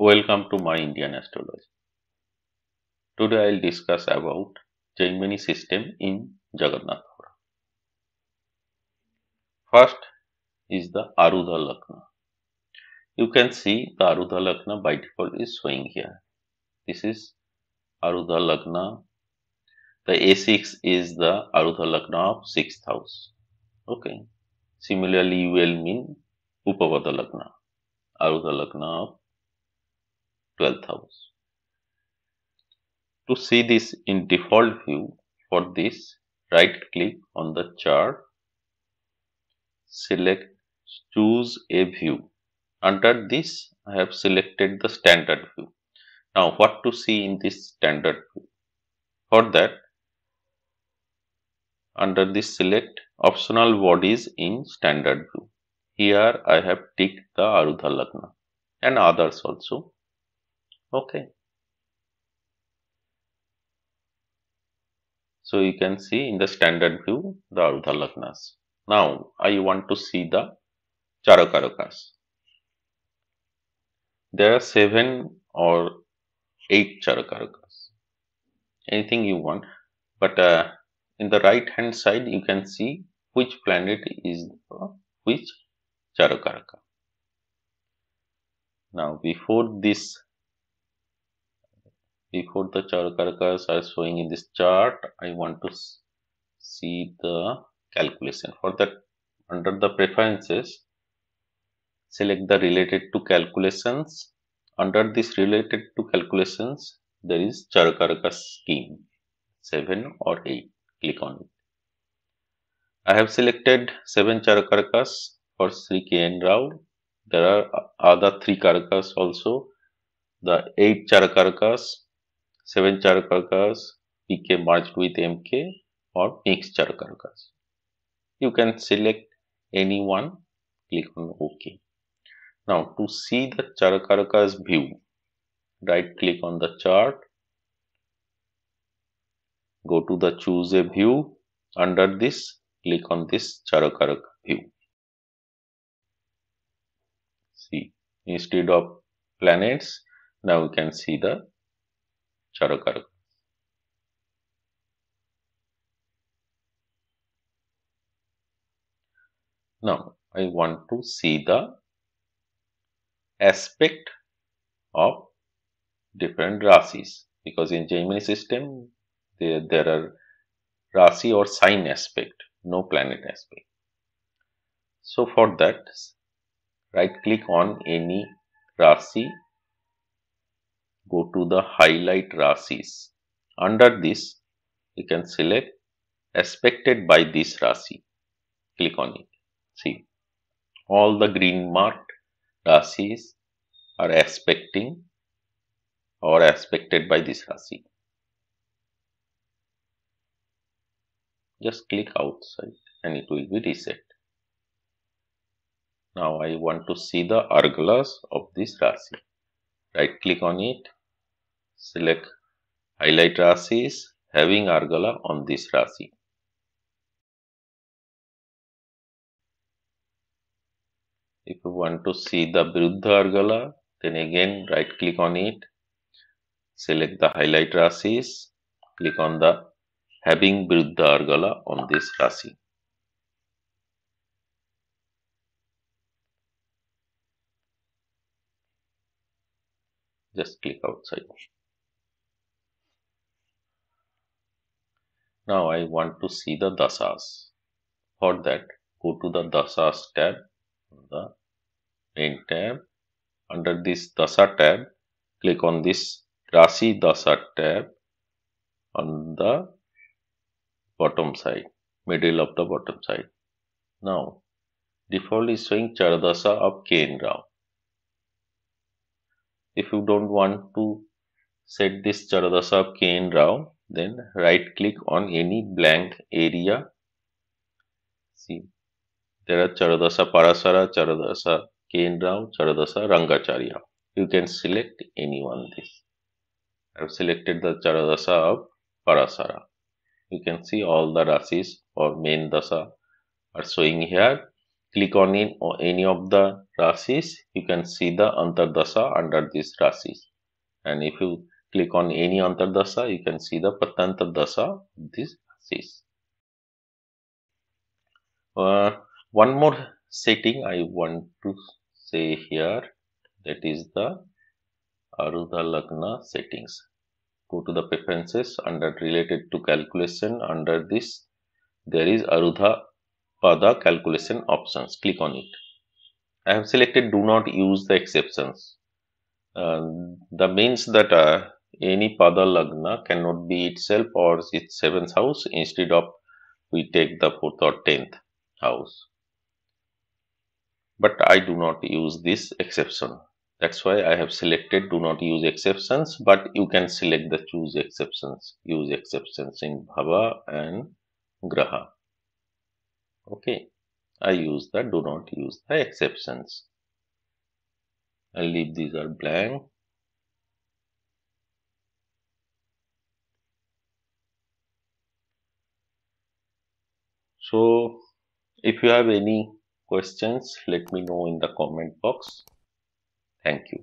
Welcome to my Indian astrology. Today I'll discuss about Jaimini system in Jagannath Hora. First is the Arudha Lagna. You can see the Arudha Lagna by default is showing here. This is Arudha Lagna. The A6 is the Arudha Lagna of 6th house. Okay. Similarly, you will mean Upapada Lagna. Arudha Lagna of 12th house. To see this in default view, for this, right click on the chart, select choose a view. Under this, I have selected the standard view. Now, what to see in this standard view? For that, under this select optional bodies in standard view. Here I have ticked the Arudha Lagna and others also okay. So you can see in the standard view the Arudha Lagnas now I want to see the Charakarakas. There are seven or eight Charakarakas. Anything you want. But uh, in the right hand side you can see which planet is which Charakaraka. Now before this before the Charakarakas are showing in this chart, I want to see the calculation. For that, under the preferences, select the related to calculations. Under this related to calculations, there is Charakaraka scheme 7 or 8. Click on it. I have selected 7 Charakarakas for Sri K. N. Rao. There are other 3 Karakas also. The 8 Charakarakas seven chara karakas P K march with M के, और mix chara karakas you can select any one click on okay now to see the chara karakas view right click on the chart go to the choose a view under this click on this chara karaka view see instead of planets now you can see the Now, I want to see the aspect of different rasis because in Jaimini system there, there are rasi or sign aspect, no planet aspect. So for that, right click on any rasi go to the highlight rasis. Under this, you can select aspected by this rasi. Click on it. See, all the green marked rasis are aspecting or aspected by this rasi. Just click outside and it will be reset. Now I want to see the argalas of this rasi. Right click on it Select highlight rasis having Argala on this Rasi. If you want to see the Viruddha Argala, then again right click on it, select the highlight rasis, click on the having Viruddha Argala on this Rasi. Just click outside. Now I want to see the dasas. For that, go to the dasas tab, the main tab. Under this dasa tab, click on this Rasi Dasa tab on the bottom side, middle of the bottom side. Now, default is showing Charadasa of K. Rao. If you don't want to set this Charadasa of K. Rao, then right click on any blank area. See there are charadasa parasara charadasa K. N. Rao charadasa rangacharya. You can select any one this i have selected the charadasa of parasara. You can see all the rasis or main dasa are showing here. Click on in or any of the rasis. You can see the antardasha under this rasis. And if you click on any antardasha you can see the pratyantardasha this rasis uh, one more setting i want to say here. That is the arudha lagna settings. Go to the preferences under related to calculation. Under this there is arudha pada calculation options. Click on it. I have selected do not use the exceptions. Uh, the means that uh, any pada lagna cannot be itself or its seventh house. Instead of we take the fourth or tenth house. But i do not use this exception. That's why i have selected do not use exceptions. But you can select the choose exceptions. Use exceptions in bhava and graha. Okay. I use the do not use the exceptions. I'll leave these are blank so if you have any questions let me know in the comment box. Thank you